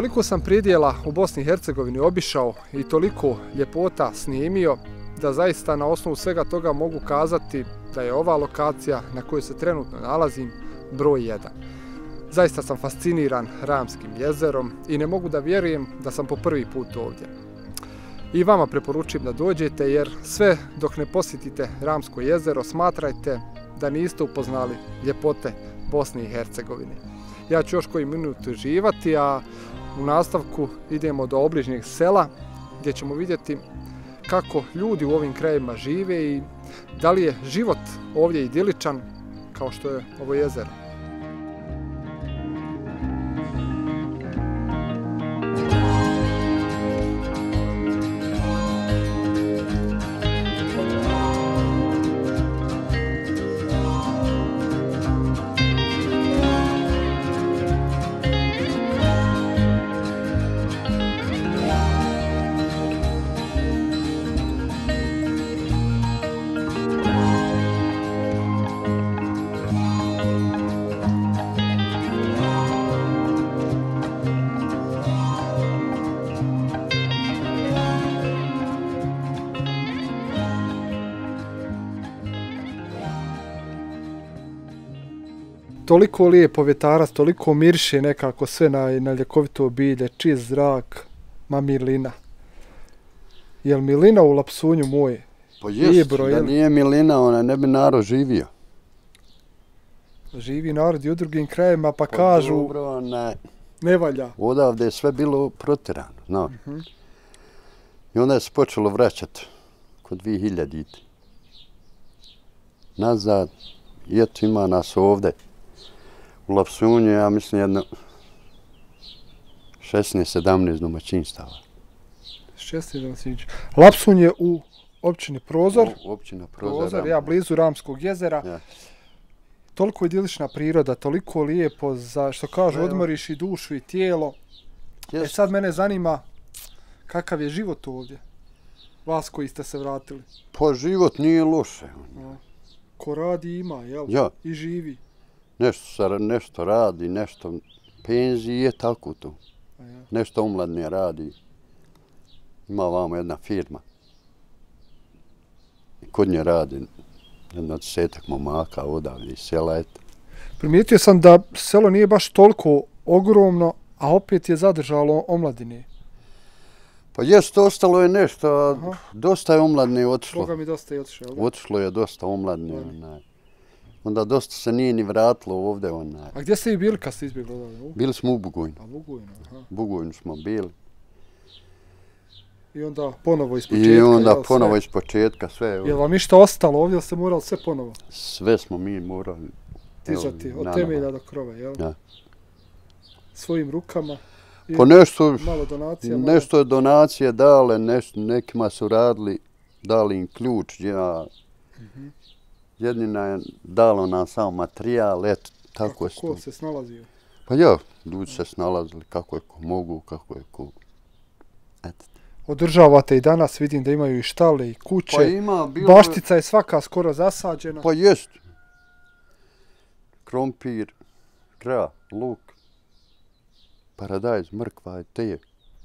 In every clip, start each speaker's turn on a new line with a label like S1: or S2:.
S1: Toliko sam pridjela u Bosni i Hercegovini obišao i toliko ljepota snimio da zaista na osnovu svega toga mogu kazati da je ova lokacija na kojoj se trenutno nalazim broj 1. Zaista sam fasciniran Ramskim jezerom i ne mogu da vjerujem da sam po prvi put ovdje. I vama preporučujem da dođete jer sve dok ne posjetite Ramsko jezero smatrajte da niste upoznali ljepote Bosne i Hercegovine. Ja ću još koji minut živati, a u nastavku idemo do obližnjeg sela gdje ćemo vidjeti kako ljudi u ovim krajima žive i da li je život ovdje idiličan kao što je ovo jezero. Toliko lijepo vjetarac, toliko mirše nekako sve na, na ljekovito obilje, čist zrak, ma milina. Jel milina u lapsunju moj?
S2: Pa jest, Ibro, da nije milina, ona ne bi narod živio.
S1: Živi narod i u drugim krajima, pa, pa kažu...
S2: Dobro, ne.
S1: Ne valja.
S2: Odavde je sve bilo protirano, no. Uh mhm. -huh. I onda je se počelo vraćati kod 2000 Nazad, i eto ima nas ovde u Lapsunju, ja mislim, jedno 16-17 domaćinstava.
S1: 16 domaćinstava. Lapsun je u općini Prozor.
S2: U općina Prozor.
S1: Prozor, ja, blizu Ramskog jezera. Ja. Toliko idilična priroda, toliko lijepo za, što kažu, odmoriš i dušu i tijelo. Yes. E sad mene zanima kakav je život ovdje? Vas koji ste se vratili.
S2: Pa život nije loše.
S1: Ko radi ima, jel? Ja. I živi
S2: nešto, nešto radi, nešto penzije je tako to. Nešto umladnije radi. Ima vamo jedna firma. I kod nje radi jedna desetak momaka odavlje iz sela. Eto.
S1: Primijetio sam da selo nije baš toliko ogromno, a opet je zadržalo omladine.
S2: Pa jest, ostalo je nešto, Aha. dosta je omladne otišlo.
S1: Boga mi dosta je otišlo.
S2: Otišlo je dosta omladne. Onaj onda dosta se nije ni vratilo ovdje. Onaj.
S1: A gdje ste i bili kad ste izbjegli ovdje?
S2: Bili smo u Bugojnu.
S1: A Bugojnu, aha.
S2: Bugojnu smo bili.
S1: I onda ponovo iz početka,
S2: I onda jel, ponovo sve? iz početka, sve.
S1: Je vam ništa ostalo ovdje ili ste morali sve ponovo?
S2: Sve smo mi morali.
S1: Tizati, od temelja do krova, jel? Ja. Svojim rukama.
S2: I po nešto, malo donacija, nešto je donacije dale, nešto, nekima su radili, dali im ključ, ja, uh mhm. -huh jednina je dalo nam samo materijal, eto, tako je.
S1: Kako se snalazio?
S2: Pa ja, ljudi se snalazili kako je ko mogu, kako je ko... Eto.
S1: Održavate i danas, vidim da imaju i štale i kuće. Pa ima, bilo... Baštica je svaka skoro zasađena.
S2: Pa jest. Krompir, kra, luk, paradajz, mrkva i te.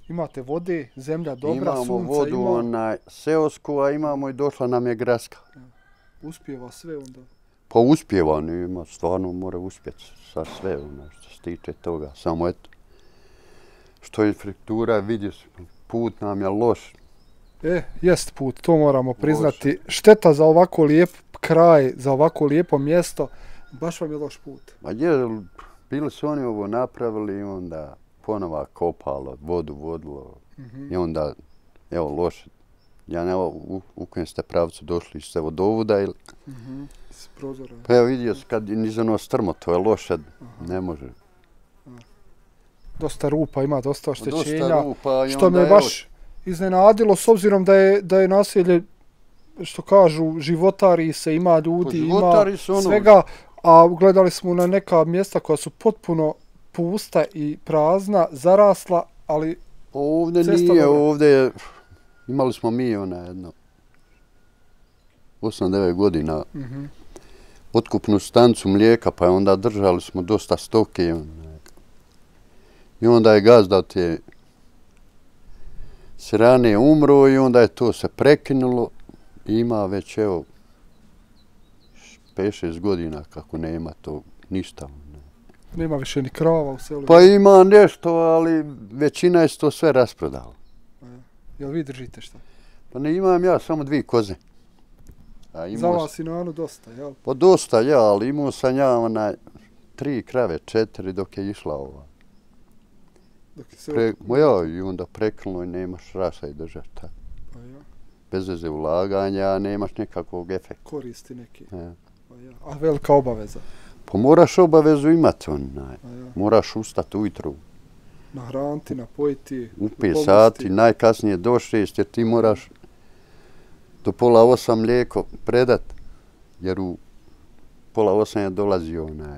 S1: Imate vode, zemlja dobra,
S2: imamo
S1: sunca
S2: vodu, ima. Imamo vodu, onaj, seosku, a imamo i došla nam je greska. Ja
S1: uspjeva sve onda?
S2: Pa uspjeva, nema, stvarno mora uspjeti sa sve ono što se tiče toga. Samo eto, što je fraktura, vidio se, put nam je loš.
S1: E, jest put, to moramo priznati. Loš. Šteta za ovako lijep kraj, za ovako lijepo mjesto, baš vam je loš put.
S2: Ma je, bili su oni ovo napravili i onda ponova kopalo, vodu vodilo mm -hmm. i onda, evo, loše ja ne u, u kojem ste pravcu došli iz vodovoda ili... Mm
S1: -hmm. Prozora.
S2: Pa evo vidio se kad je nizano strmo, to je loše, Aha. ne može.
S1: Dosta rupa ima, dosta oštećenja. Dosta rupa. Što me baš iznenadilo s obzirom da je, da je naselje, što kažu, životari se, ima ljudi, ima ono... svega, a gledali smo na neka mjesta koja su potpuno pusta i prazna, zarasla, ali...
S2: Ovdje nije, ovdje je imali smo mi ona jedno 8-9 godina mm -hmm. otkupnu stancu mlijeka, pa onda držali smo dosta stoke. Ona. I onda je gazda te srane umro i onda je to se prekinulo. Ima već, evo, 5-6 godina kako nema to ništa.
S1: Nema više ni krava u selu?
S2: Pa ima nešto, ali većina je to sve rasprodala.
S1: Jel vi držite što?
S2: Pa ne imam ja samo dvije koze.
S1: A imao Za vas i na Anu dosta, jel?
S2: Pa dosta, ja, ali imao sam ja onaj tri krave, četiri dok je išla ova. Dok je se Pre, ja, i onda prekrno i nemaš rasa i držati tako. Pa ja. Bez veze ulaganja, nemaš nekakvog efekta.
S1: Koristi neki. Ja. Pa ja. A velika obaveza?
S2: Pa moraš obavezu imati onaj. Pa ja. Moraš ustati ujutru.
S1: Nahranti, napojiti.
S2: U pet sati, najkasnije do šest, jer ti moraš do pola osam mlijeko predat, jer u pola osam je dolazio onaj.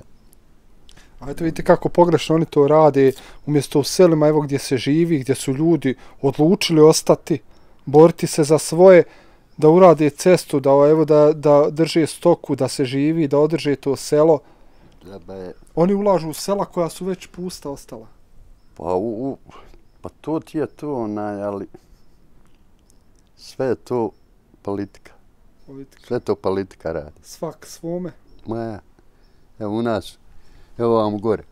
S1: A eto vidite kako pogrešno oni to rade, umjesto u selima evo gdje se živi, gdje su ljudi odlučili ostati, boriti se za svoje, da urade cestu, da evo da, da drže stoku, da se živi, da održe to selo. Oni ulažu u sela koja su već pusta ostala.
S2: Pa, u, u, pa to ti je to, onaj, ali sve je to politika. politika. Sve to politika radi.
S1: Svak svome.
S2: Ma ja. Evo u nas, evo vam gore.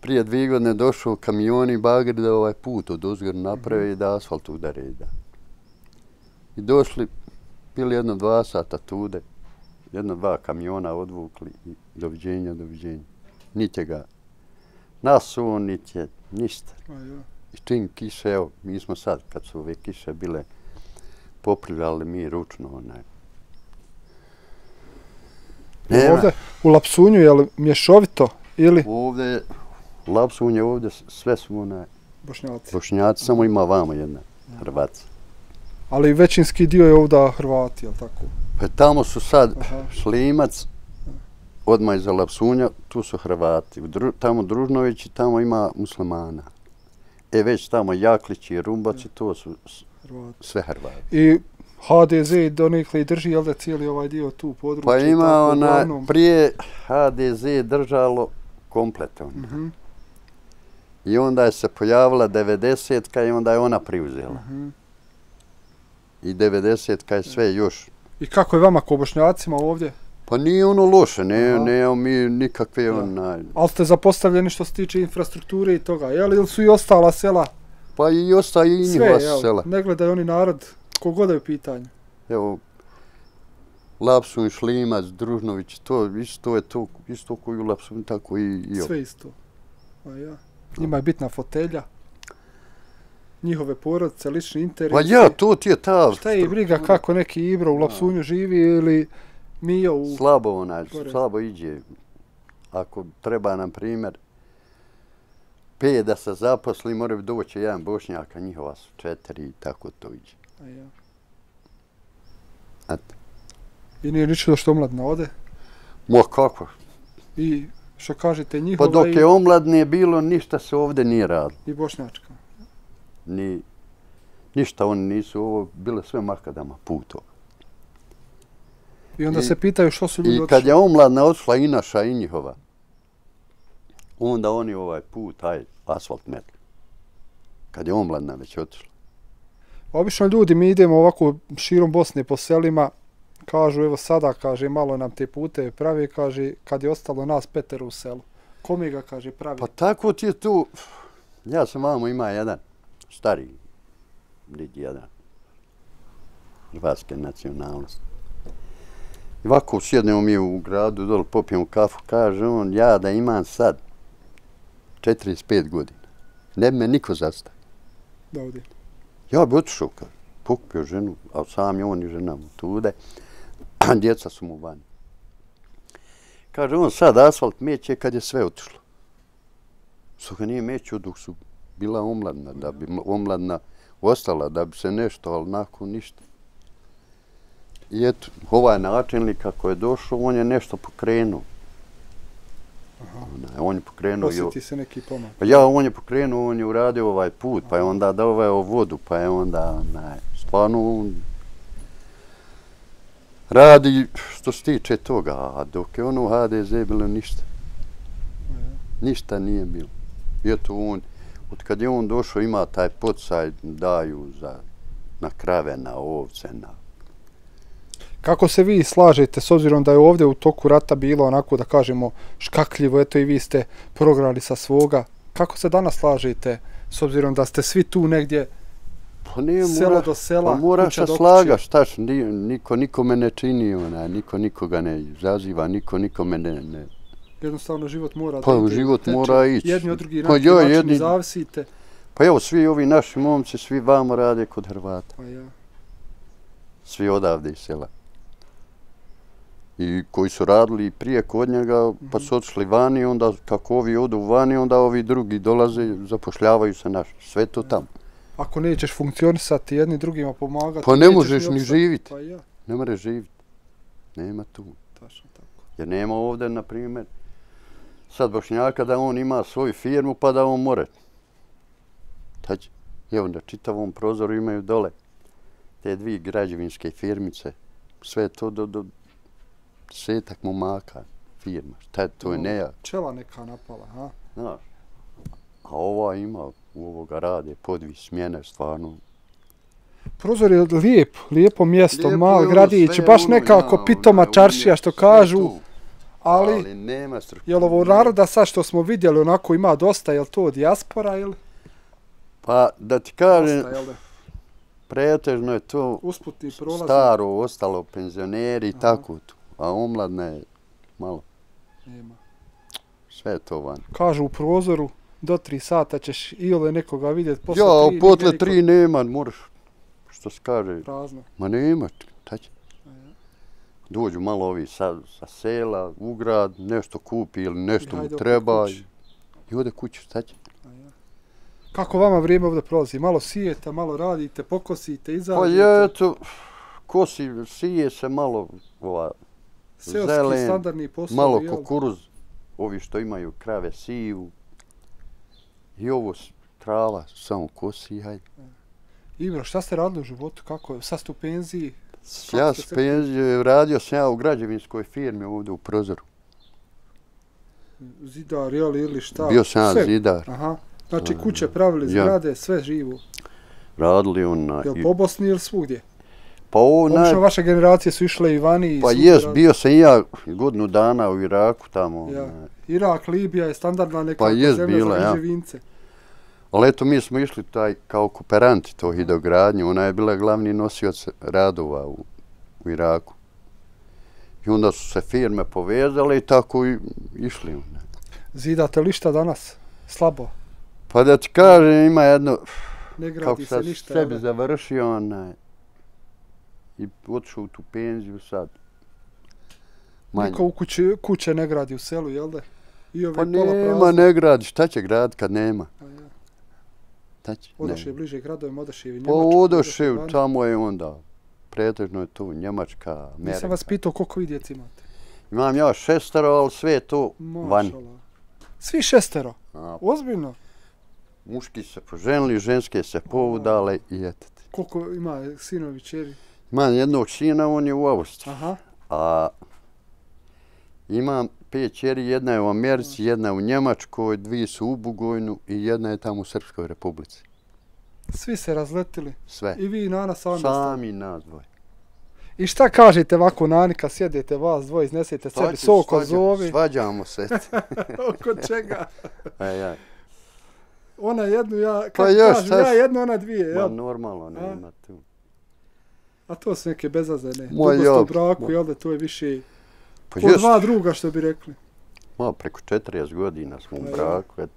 S2: Prije dvije godine došao kamion i bagri da ovaj put od uzgor napravi mm -hmm. i da asfalt udari. Da. I došli, bili jedno dva sata tude, jedno dva kamiona odvukli i doviđenja, doviđenja. Nite ga nasuo, nite ništa. A ja. I čim kiše, evo, mi smo sad, kad su ove kiše bile, poprivali mi ručno onaj.
S1: Nema. Ovdje u Lapsunju je li mješovito ili?
S2: Ovdje, u Lapsunju ovdje sve su onaj.
S1: Bošnjaci.
S2: Bošnjaci, samo ima vamo jedna, Hrvatska.
S1: Ali većinski dio je ovdje Hrvati, je tako?
S2: Pa tamo su sad Aha. Šlimac, odmah iza Lapsunja, tu su Hrvati. Dru, tamo Družnovići, tamo ima muslimana. E već tamo Jaklići i Rumbaci, to su Hrvati. Sve Hrvati.
S1: I HDZ donikli drži, jel da cijeli ovaj dio tu područje?
S2: Pa ima tako, ona, uglavnom... prije HDZ držalo kompletno. Mm -hmm. I onda je se pojavila 90-ka i onda je ona priuzela. Mm -hmm. I 90-ka je sve još.
S1: I kako je vama ko bošnjacima ovdje?
S2: Pa nije ono loše, ne, ne mi nikakve ja. onaj...
S1: Ali ste zapostavljeni što se tiče infrastrukture i toga, jel? Ili su i ostala sela
S2: Pa i ostaje i njihova Sve, sela.
S1: ne gledaju oni narod, kogoda je u pitanju.
S2: Evo, Lapsun, Šlimac, Družnović, to isto je to, isto koji u Lapsun, tako i, i.
S1: Sve isto. A ja. Njima je bitna fotelja, njihove porodice, lični interesi.
S2: Pa ja, to ti je ta...
S1: Šta je briga kako neki Ibro u Lapsunju živi ili Mio u...
S2: Slabo onaj, slabo iđe. Ako treba nam primjer, pet da se zaposli, mora bi doći jedan bošnjaka, njihova su četiri i tako to iđe. A ja.
S1: I nije ničego što omladna ode?
S2: Mo kako?
S1: I što kažete njihova
S2: Pa dok je omladne bilo, ništa se ovdje nije radilo.
S1: I bošnjačka?
S2: Ni, ništa oni nisu, ovo bile sve makadama putova.
S1: I onda I, se pitaju što su ljudi
S2: I kad je omladna odšla i naša i njihova, onda oni ovaj put, taj asfalt metli. Kad je omladna već otišla.
S1: Obično ljudi, mi idemo ovako širom Bosne po selima, kažu, evo sada, kaže, malo nam te pute pravi, kaže, kad je ostalo nas Peter u selu. Kome ga, kaže, pravi?
S2: Pa tako ti je tu, ja sam vamo ima jedan stari, lig jedan, hrvatske nacionalnosti. I ovako sjednemo mi u gradu, dole popijemo kafu, kaže on, ja da imam sad 45 godina. Ne bi me niko zastavio.
S1: Da ovdje?
S2: Ja bi otišao, kad pokupio ženu, a sam je on i žena mu tude, a djeca su mu vani. Kaže, on sad asfalt meće kad je sve otišlo. Su ga nije meću dok su bila omladna, da bi omladna ostala, da bi se nešto, ali nakon ništa. I eto, ovaj načinlik kako je došao, on je nešto pokrenuo. Aha. On je pokrenuo...
S1: Osjeti se neki pomak.
S2: Pa ja, on je pokrenuo, on je uradio ovaj put, pa je onda doveo vodu, pa je onda, onaj, stvarno, radi što se tiče toga, a dok je ono HDZ bilo ništa. Ništa nije bilo. I eto on, od kad je on došao, ima taj podsaj, daju za, na krave, na ovce, na...
S1: Kako se vi slažete, s obzirom da je ovdje u toku rata bilo onako, da kažemo, škakljivo, eto i vi ste prograli sa svoga, kako se danas slažete, s obzirom da ste svi tu negdje, pa nije, selo mora, do sela,
S2: pa moraš se slagaš, taš, niko nikome ne čini, onaj, niko nikoga ne zaziva, niko nikome ne, ne,
S1: jednostavno život mora
S2: pa, da ide. život teče, mora ići.
S1: Jedni od drugi pa, jo, način jedni... zavisite.
S2: Pa evo, svi ovi naši momci, svi vamo rade kod Hrvata. Pa ja. Svi odavde iz sela. I koji su radili prije kod njega, pa su otišli vani, onda kako ovi odu vani, onda ovi drugi dolaze, zapošljavaju se naši. Sve to tamo.
S1: Ako nećeš funkcionisati, jedni drugima pomagati...
S2: Pa ne možeš ni živiti. Pa ja. Ne možeš živiti. Nema tu. Tačno tako. Jer nema ovde, na primjer, sad Bošnjaka da on ima svoju firmu pa da on more. Tač, evo na čitavom prozoru imaju dole te dvije građevinske firmice. Sve to do, do setak momaka firma. Šta to je neja?
S1: Čela neka napala, ha?
S2: Znaš. A ova ima u ovoga rade podvi smjene stvarno.
S1: Prozor je lijep, lijepo mjesto, lijepo mal gradić, baš ono, nekako ja, pitoma čaršija što kažu. Tu ali, ali nema struktura. Jel ovo naroda sad što smo vidjeli onako ima dosta, jel to dijaspora ili?
S2: Pa da ti kažem, pretežno je to
S1: Usputni
S2: staro, ostalo penzioneri i tako tu. A omladne je malo. Nema. Sve to van.
S1: Kažu u prozoru, do tri sata ćeš ili nekoga vidjeti posle
S2: ja, tri. Ja, potle tri nema, moraš, što se kaže.
S1: Prazno.
S2: Ma nema, šta će? dođu malo ovi sa, sa sela, u grad, nešto kupi ili nešto mu treba i, i ode kući, šta će?
S1: Kako vama vrijeme ovdje prolazi? Malo sijete, malo radite, pokosite, izađete?
S2: Pa je, eto, kosi, sije se malo ova,
S1: Seoski zelen, standardni posao,
S2: malo jel? kukuruz, ovi što imaju krave siju. I ovo trava, samo kosi, hajde.
S1: Ibro, šta ste radili u životu? Kako? Sad ste u penziji?
S2: Ja sam penziju, radio sam ja u građevinskoj firmi ovdje u Prozoru.
S1: Zidar, jel, ili šta?
S2: Bio sam ja zidar.
S1: Aha. Znači kuće pravili, zgrade, ja. sve živo.
S2: Radili on na...
S1: Jel po Bosni ili svugdje?
S2: Pa ovo na...
S1: Obično vaše generacije su išle i vani i
S2: Pa jes, bio sam i ja godinu dana u Iraku tamo.
S1: Ja. Irak, Libija je standardna neka pa jes, zemlja bila, za građevince. Ja.
S2: Ali eto, mi smo išli taj kao kooperanti to hidogradnje. Ona je bila glavni nosioc radova u, u Iraku. I onda su se firme povezale i tako i išli.
S1: Zidate li šta danas? Slabo?
S2: Pa da ti kažem, ima jedno... Ne gradi se ništa. Kako sebi završio onaj... I otišao u tu penziju sad.
S1: Manje. Niko u kuće, kuće ne gradi u selu, jel da?
S2: I ove pa nema, ne gradi. Šta će grad kad nema? A ja.
S1: Znači, Odošev bliže gradovima, Odošev i
S2: pa Njemačka. Pa Odošev, tamo je onda, pretežno je tu Njemačka, Amerika.
S1: Nisam vas pitao koliko vi djeci imate?
S2: Imam ja šestero, ali sve je to vani.
S1: Svi šestero? A, Ozbiljno?
S2: Muški se poženili, ženske se povudale i etete.
S1: Koliko ima sinovi, čeri?
S2: Imam jednog sina, on je u Austriji. Aha. A imam pet čeri, jedna je u Americi, jedna je u Njemačkoj, dvije su u Bugojnu i jedna je tamo u Srpskoj republici.
S1: Svi se razletili?
S2: Sve.
S1: I vi i Nana sami?
S2: Sami nas dvoje.
S1: I šta kažete ovako Nani kad sjedete vas dvoje, iznesete sebi soko zovi?
S2: Svađamo se.
S1: Oko čega?
S2: Aj, aj.
S1: Ona jednu, ja, kad pa kažem, ja jednu, ona dvije.
S2: Ma normalno, nema tu.
S1: A to su neke bezazene. Dugo ste u braku, jel da to je više... Pa po dva druga, što bi rekli.
S2: Ma, preko 40 godina smo u braku, et.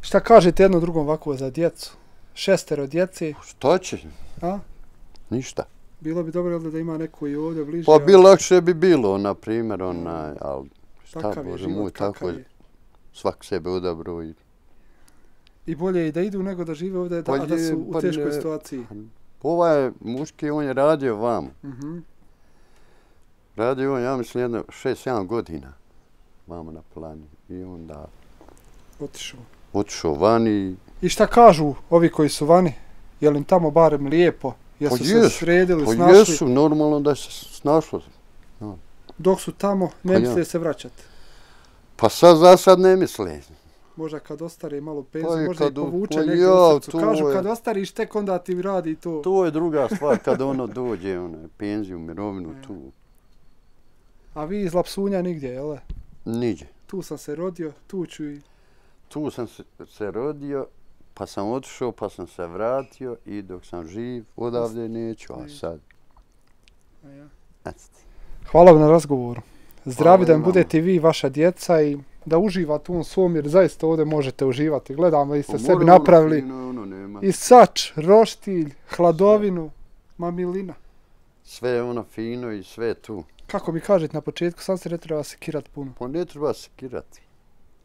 S1: Šta kažete jedno drugom ovako za djecu? Šestero djece?
S2: Što će? A? Ništa.
S1: Bilo bi dobro da ima neko i ovdje bliže?
S2: Pa bi lakše bi bilo, na primjer, onaj, ali šta takav Bože život, moj, tako je. Svak sebe odabro i...
S1: I bolje i da idu nego da žive ovdje, pa da, da su u pa teškoj ne, situaciji.
S2: Ovaj muški, on je radio vam. Mhm. Radio on, ja mislim, jedno šest, sedam godina vamo na plani. I onda...
S1: Otišao.
S2: Otišao vani.
S1: I šta kažu ovi koji su vani? Je li im tamo barem lijepo? Jesu pa se sredili, pa snašli?
S2: jesu, normalno da se snašlo. No.
S1: Dok su tamo, ne pa misle ja. se vraćati?
S2: Pa sad za sad ne misle.
S1: Možda kad ostari malo penziju, pa možda kad, i povuče pa neke ja, u srcu. Kažu je, kad ostariš tek onda ti radi to.
S2: To je druga stvar kad ono dođe, ono, penziju, mirovinu, tu.
S1: A vi iz Lapsunja nigdje, jel?
S2: Nigdje.
S1: Tu sam se rodio, tu ću i...
S2: Tu sam se, se rodio, pa sam otišao, pa sam se vratio i dok sam živ, odavde neću, a sad... A ja.
S1: Hvala vam na razgovoru. Zdravi da budete vi, vaša djeca i da uživate u ovom svom, jer zaista ovdje možete uživati. Gledamo i ste pa sebi napravili
S2: ono, ono, nema.
S1: i sač, roštilj, hladovinu, mamilina.
S2: Sve je ono fino i sve tu.
S1: Kako mi kažete na početku, sam se ne treba sekirati puno.
S2: Pa ne treba sekirati.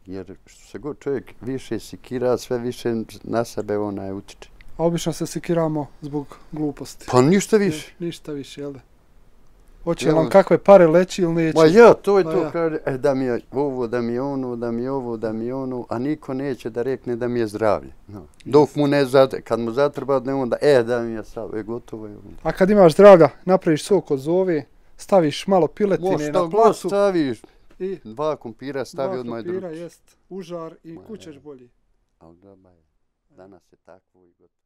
S2: Jer što se god čovjek više sekira, sve više na sebe ona je utiče.
S1: A obično se sekiramo zbog gluposti.
S2: Pa ništa više.
S1: Ne, ništa više, jel da? Hoće nam kakve pare leći ili neće?
S2: Ma ja, to je Ma to, ja. kaže, e, da mi je ovo, da mi je ono, da mi je ovo, da mi je ono, a niko neće da rekne da mi je zdravlje. No. Dok mu ne zatre, kad mu zatreba, ne onda, e, da mi je e, gotovo je.
S1: A kad imaš zdravlja, napraviš sok od zove, staviš malo piletine na placu.
S2: staviš, i dva kumpira stavi odmah
S1: drugi. Dva kumpira, jest, užar i kućeš bolji.
S2: Ali da, danas je tako i gotovo.